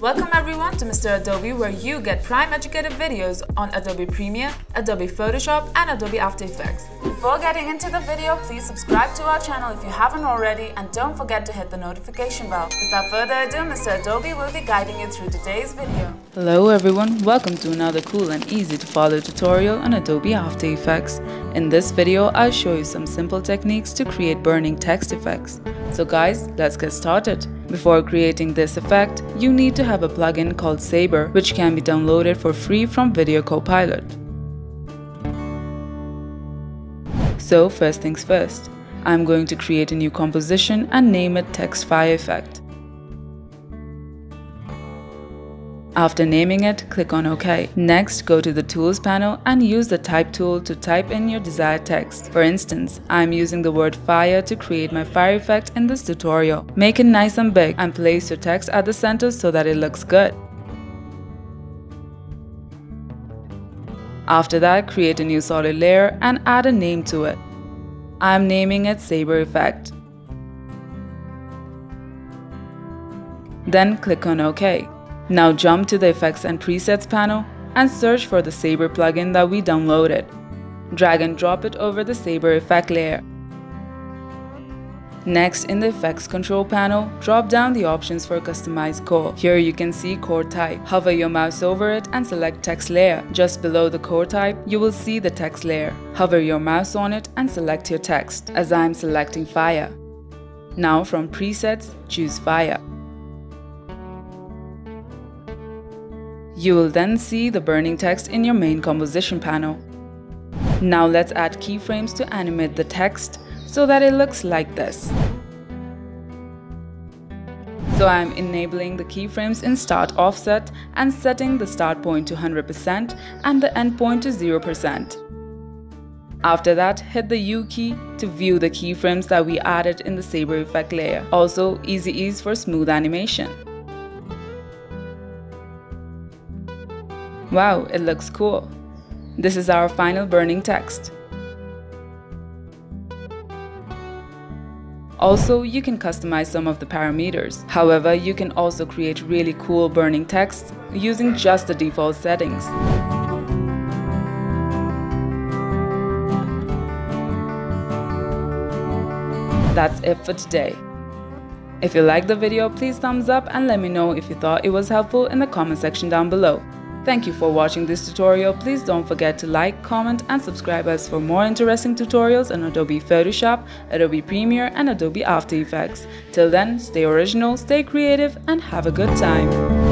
Welcome everyone to Mr. Adobe where you get prime educative videos on Adobe Premiere, Adobe Photoshop and Adobe After Effects. Before getting into the video, please subscribe to our channel if you haven't already and don't forget to hit the notification bell. Without further ado, Mr. Adobe will be guiding you through today's video. Hello everyone, welcome to another cool and easy to follow tutorial on Adobe After Effects. In this video, I'll show you some simple techniques to create burning text effects. So guys, let's get started. Before creating this effect, you need to have a plugin called Saber which can be downloaded for free from Video Copilot. So first things first, I'm going to create a new composition and name it Text Fire Effect. After naming it, click on OK. Next, go to the Tools panel and use the Type tool to type in your desired text. For instance, I am using the word fire to create my fire effect in this tutorial. Make it nice and big and place your text at the center so that it looks good. After that, create a new solid layer and add a name to it. I am naming it Saber Effect. Then click on OK. Now jump to the Effects and Presets panel and search for the Saber plugin that we downloaded. Drag and drop it over the Saber effect layer. Next, in the Effects Control panel, drop down the options for Customize Core. Here you can see Core Type. Hover your mouse over it and select Text Layer. Just below the Core Type, you will see the text layer. Hover your mouse on it and select your text, as I am selecting Fire. Now from Presets, choose Fire. You will then see the burning text in your main composition panel. Now let's add keyframes to animate the text so that it looks like this. So I'm enabling the keyframes in start offset and setting the start point to 100% and the end point to 0%. After that, hit the U key to view the keyframes that we added in the Saber effect layer. Also, easy ease for smooth animation. Wow, it looks cool. This is our final burning text. Also, you can customize some of the parameters. However, you can also create really cool burning texts using just the default settings. That's it for today. If you liked the video, please thumbs up and let me know if you thought it was helpful in the comment section down below. Thank you for watching this tutorial. Please don't forget to like, comment and subscribe us for more interesting tutorials on Adobe Photoshop, Adobe Premiere and Adobe After Effects. Till then, stay original, stay creative and have a good time.